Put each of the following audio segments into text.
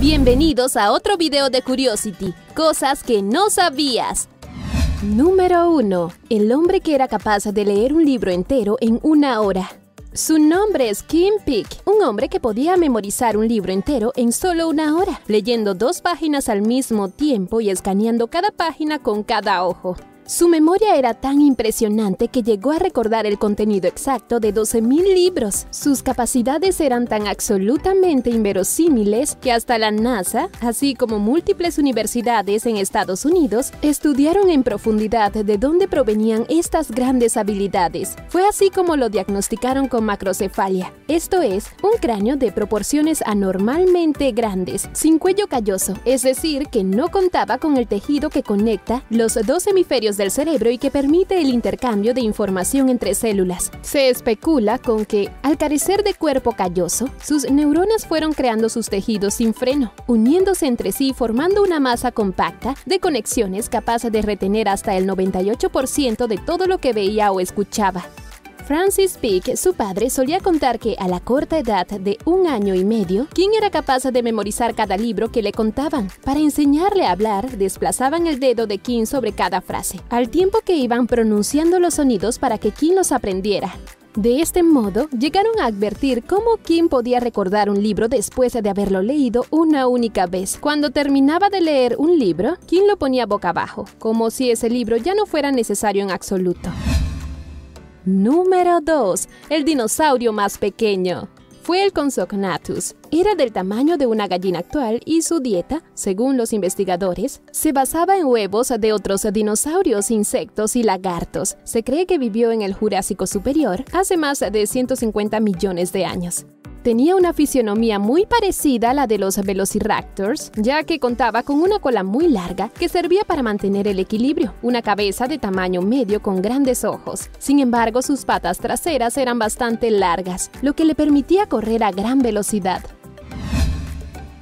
Bienvenidos a otro video de Curiosity, cosas que no sabías. Número 1. El hombre que era capaz de leer un libro entero en una hora. Su nombre es Kim Peek, un hombre que podía memorizar un libro entero en solo una hora, leyendo dos páginas al mismo tiempo y escaneando cada página con cada ojo. Su memoria era tan impresionante que llegó a recordar el contenido exacto de 12.000 libros. Sus capacidades eran tan absolutamente inverosímiles que hasta la NASA, así como múltiples universidades en Estados Unidos, estudiaron en profundidad de dónde provenían estas grandes habilidades. Fue así como lo diagnosticaron con macrocefalia, esto es, un cráneo de proporciones anormalmente grandes, sin cuello calloso, es decir, que no contaba con el tejido que conecta los dos hemisferios del cerebro y que permite el intercambio de información entre células. Se especula con que, al carecer de cuerpo calloso, sus neuronas fueron creando sus tejidos sin freno, uniéndose entre sí formando una masa compacta de conexiones capaz de retener hasta el 98% de todo lo que veía o escuchaba. Francis Peake, su padre, solía contar que a la corta edad de un año y medio, King era capaz de memorizar cada libro que le contaban. Para enseñarle a hablar, desplazaban el dedo de King sobre cada frase, al tiempo que iban pronunciando los sonidos para que King los aprendiera. De este modo, llegaron a advertir cómo Kim podía recordar un libro después de haberlo leído una única vez. Cuando terminaba de leer un libro, Kim lo ponía boca abajo, como si ese libro ya no fuera necesario en absoluto. Número 2. El dinosaurio más pequeño. Fue el Consognathus. Era del tamaño de una gallina actual y su dieta, según los investigadores, se basaba en huevos de otros dinosaurios, insectos y lagartos. Se cree que vivió en el Jurásico Superior hace más de 150 millones de años. Tenía una fisionomía muy parecida a la de los velociraptors, ya que contaba con una cola muy larga que servía para mantener el equilibrio, una cabeza de tamaño medio con grandes ojos. Sin embargo, sus patas traseras eran bastante largas, lo que le permitía correr a gran velocidad.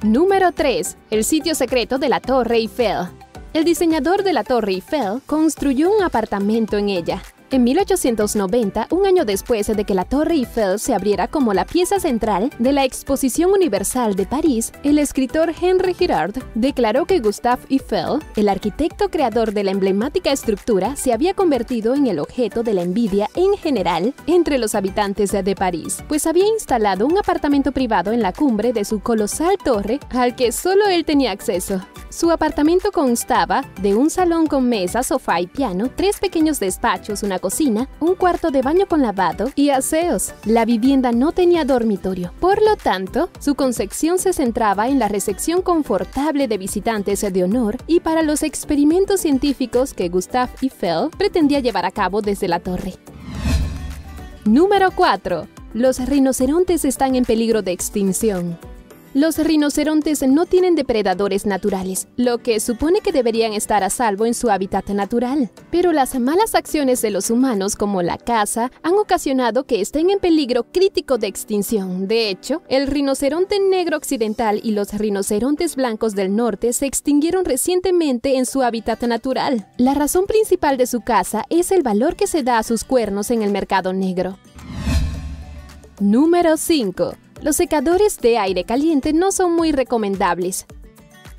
Número 3. El sitio secreto de la Torre Eiffel. El diseñador de la Torre Eiffel construyó un apartamento en ella, en 1890, un año después de que la Torre Eiffel se abriera como la pieza central de la Exposición Universal de París, el escritor Henry Girard declaró que Gustave Eiffel, el arquitecto creador de la emblemática estructura, se había convertido en el objeto de la envidia en general entre los habitantes de París, pues había instalado un apartamento privado en la cumbre de su colosal torre al que solo él tenía acceso. Su apartamento constaba de un salón con mesa, sofá y piano, tres pequeños despachos, una cocina, un cuarto de baño con lavado y aseos. La vivienda no tenía dormitorio. Por lo tanto, su concepción se centraba en la recepción confortable de visitantes de honor y para los experimentos científicos que Gustave Eiffel pretendía llevar a cabo desde la torre. Número 4. Los rinocerontes están en peligro de extinción. Los rinocerontes no tienen depredadores naturales, lo que supone que deberían estar a salvo en su hábitat natural. Pero las malas acciones de los humanos, como la caza, han ocasionado que estén en peligro crítico de extinción. De hecho, el rinoceronte negro occidental y los rinocerontes blancos del norte se extinguieron recientemente en su hábitat natural. La razón principal de su caza es el valor que se da a sus cuernos en el mercado negro. Número 5. Los secadores de aire caliente no son muy recomendables.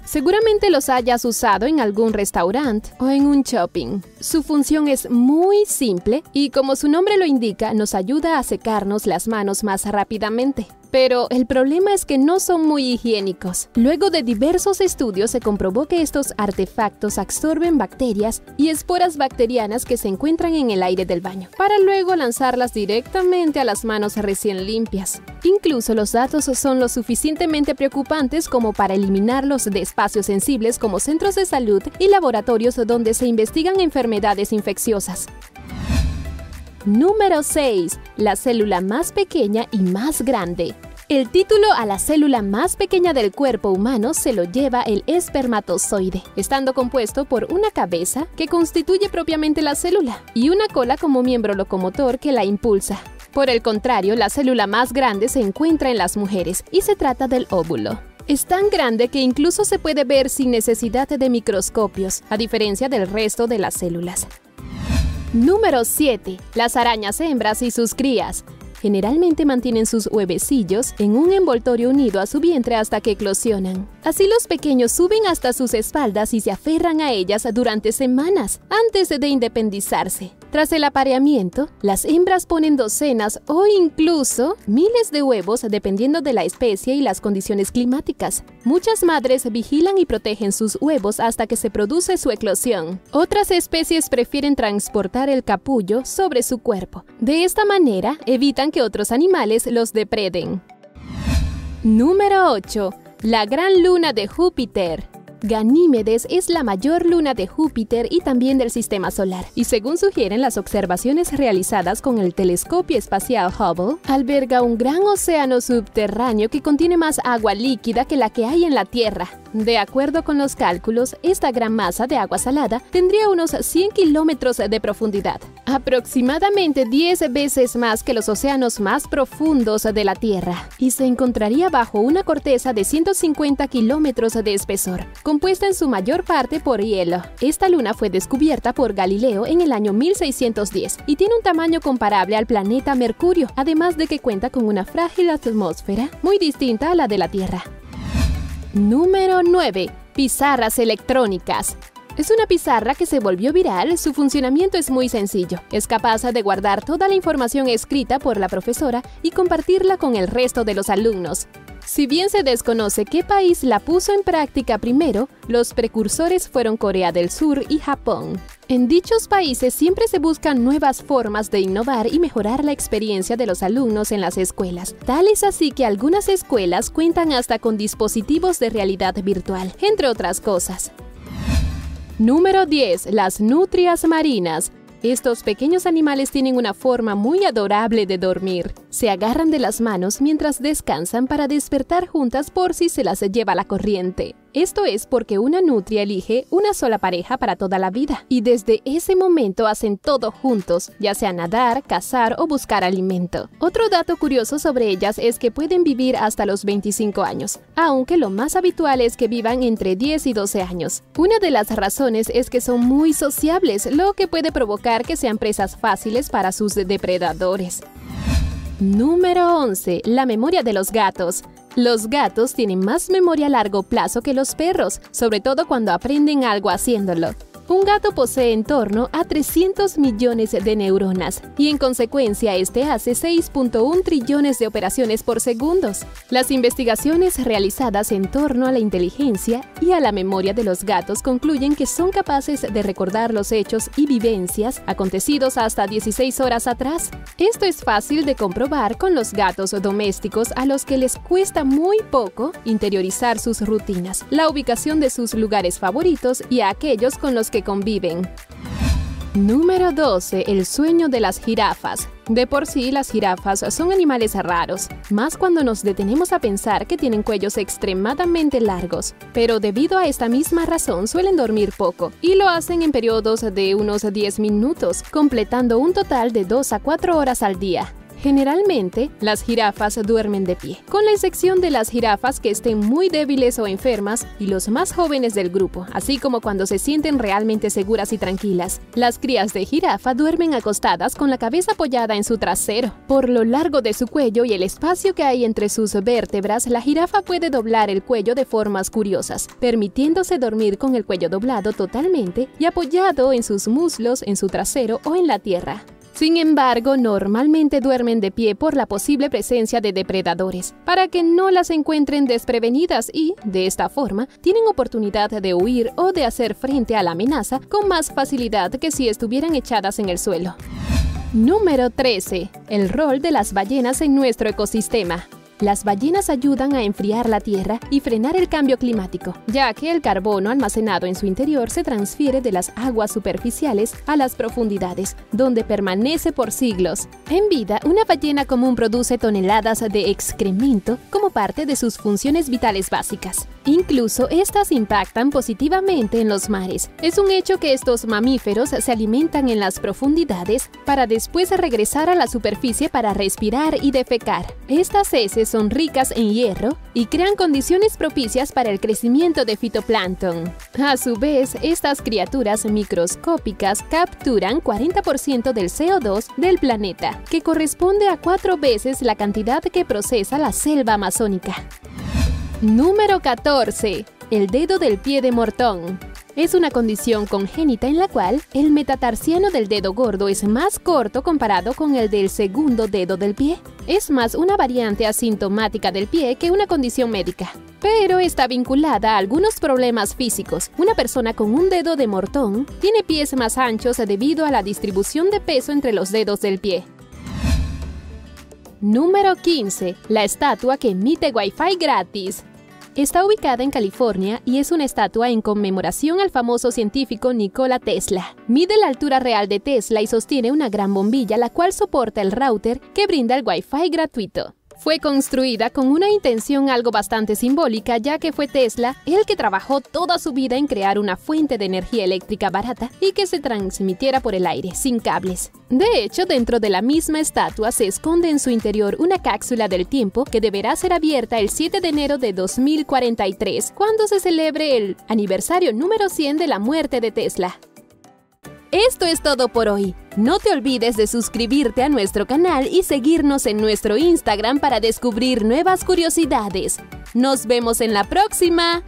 Seguramente los hayas usado en algún restaurante o en un shopping. Su función es muy simple y como su nombre lo indica, nos ayuda a secarnos las manos más rápidamente. Pero el problema es que no son muy higiénicos. Luego de diversos estudios se comprobó que estos artefactos absorben bacterias y esporas bacterianas que se encuentran en el aire del baño, para luego lanzarlas directamente a las manos recién limpias. Incluso los datos son lo suficientemente preocupantes como para eliminarlos de espacios sensibles como centros de salud y laboratorios donde se investigan enfermedades infecciosas. Número 6. La célula más pequeña y más grande. El título a la célula más pequeña del cuerpo humano se lo lleva el espermatozoide, estando compuesto por una cabeza que constituye propiamente la célula y una cola como miembro locomotor que la impulsa. Por el contrario, la célula más grande se encuentra en las mujeres y se trata del óvulo. Es tan grande que incluso se puede ver sin necesidad de microscopios, a diferencia del resto de las células. Número 7. Las arañas hembras y sus crías. Generalmente mantienen sus huevecillos en un envoltorio unido a su vientre hasta que eclosionan. Así los pequeños suben hasta sus espaldas y se aferran a ellas durante semanas antes de independizarse. Tras el apareamiento, las hembras ponen docenas o incluso miles de huevos dependiendo de la especie y las condiciones climáticas. Muchas madres vigilan y protegen sus huevos hasta que se produce su eclosión. Otras especies prefieren transportar el capullo sobre su cuerpo. De esta manera, evitan que otros animales los depreden. Número 8. La gran luna de Júpiter. Ganímedes es la mayor luna de Júpiter y también del sistema solar, y según sugieren las observaciones realizadas con el telescopio espacial Hubble, alberga un gran océano subterráneo que contiene más agua líquida que la que hay en la Tierra. De acuerdo con los cálculos, esta gran masa de agua salada tendría unos 100 kilómetros de profundidad, aproximadamente 10 veces más que los océanos más profundos de la Tierra, y se encontraría bajo una corteza de 150 kilómetros de espesor, compuesta en su mayor parte por hielo. Esta luna fue descubierta por Galileo en el año 1610 y tiene un tamaño comparable al planeta Mercurio, además de que cuenta con una frágil atmósfera muy distinta a la de la Tierra. Número 9. Pizarras electrónicas. Es una pizarra que se volvió viral, su funcionamiento es muy sencillo. Es capaz de guardar toda la información escrita por la profesora y compartirla con el resto de los alumnos. Si bien se desconoce qué país la puso en práctica primero, los precursores fueron Corea del Sur y Japón. En dichos países siempre se buscan nuevas formas de innovar y mejorar la experiencia de los alumnos en las escuelas. Tal es así que algunas escuelas cuentan hasta con dispositivos de realidad virtual, entre otras cosas. Número 10. Las nutrias marinas. Estos pequeños animales tienen una forma muy adorable de dormir. Se agarran de las manos mientras descansan para despertar juntas por si se las lleva la corriente. Esto es porque una nutria elige una sola pareja para toda la vida y desde ese momento hacen todo juntos, ya sea nadar, cazar o buscar alimento. Otro dato curioso sobre ellas es que pueden vivir hasta los 25 años, aunque lo más habitual es que vivan entre 10 y 12 años. Una de las razones es que son muy sociables, lo que puede provocar que sean presas fáciles para sus depredadores. Número 11. La memoria de los gatos. Los gatos tienen más memoria a largo plazo que los perros, sobre todo cuando aprenden algo haciéndolo. Un gato posee en torno a 300 millones de neuronas y en consecuencia este hace 6.1 trillones de operaciones por segundos. Las investigaciones realizadas en torno a la inteligencia y a la memoria de los gatos concluyen que son capaces de recordar los hechos y vivencias acontecidos hasta 16 horas atrás. Esto es fácil de comprobar con los gatos domésticos a los que les cuesta muy poco interiorizar sus rutinas, la ubicación de sus lugares favoritos y a aquellos con los conviven. Número 12. El sueño de las jirafas. De por sí, las jirafas son animales raros, más cuando nos detenemos a pensar que tienen cuellos extremadamente largos. Pero debido a esta misma razón suelen dormir poco, y lo hacen en periodos de unos 10 minutos, completando un total de 2 a 4 horas al día. Generalmente, las jirafas duermen de pie, con la excepción de las jirafas que estén muy débiles o enfermas y los más jóvenes del grupo, así como cuando se sienten realmente seguras y tranquilas. Las crías de jirafa duermen acostadas con la cabeza apoyada en su trasero. Por lo largo de su cuello y el espacio que hay entre sus vértebras, la jirafa puede doblar el cuello de formas curiosas, permitiéndose dormir con el cuello doblado totalmente y apoyado en sus muslos, en su trasero o en la tierra. Sin embargo, normalmente duermen de pie por la posible presencia de depredadores, para que no las encuentren desprevenidas y, de esta forma, tienen oportunidad de huir o de hacer frente a la amenaza con más facilidad que si estuvieran echadas en el suelo. Número 13. El rol de las ballenas en nuestro ecosistema. Las ballenas ayudan a enfriar la Tierra y frenar el cambio climático, ya que el carbono almacenado en su interior se transfiere de las aguas superficiales a las profundidades, donde permanece por siglos. En vida, una ballena común produce toneladas de excremento como parte de sus funciones vitales básicas. Incluso estas impactan positivamente en los mares. Es un hecho que estos mamíferos se alimentan en las profundidades para después regresar a la superficie para respirar y defecar. Estas heces son ricas en hierro y crean condiciones propicias para el crecimiento de fitoplancton. A su vez, estas criaturas microscópicas capturan 40% del CO2 del planeta, que corresponde a cuatro veces la cantidad que procesa la selva amazónica. Número 14. El dedo del pie de Mortón. Es una condición congénita en la cual el metatarsiano del dedo gordo es más corto comparado con el del segundo dedo del pie. Es más una variante asintomática del pie que una condición médica, pero está vinculada a algunos problemas físicos. Una persona con un dedo de mortón tiene pies más anchos debido a la distribución de peso entre los dedos del pie. Número 15. La estatua que emite Wi-Fi gratis. Está ubicada en California y es una estatua en conmemoración al famoso científico Nikola Tesla. Mide la altura real de Tesla y sostiene una gran bombilla la cual soporta el router que brinda el Wi-Fi gratuito. Fue construida con una intención algo bastante simbólica, ya que fue Tesla el que trabajó toda su vida en crear una fuente de energía eléctrica barata y que se transmitiera por el aire, sin cables. De hecho, dentro de la misma estatua se esconde en su interior una cápsula del tiempo que deberá ser abierta el 7 de enero de 2043, cuando se celebre el aniversario número 100 de la muerte de Tesla. Esto es todo por hoy. No te olvides de suscribirte a nuestro canal y seguirnos en nuestro Instagram para descubrir nuevas curiosidades. Nos vemos en la próxima.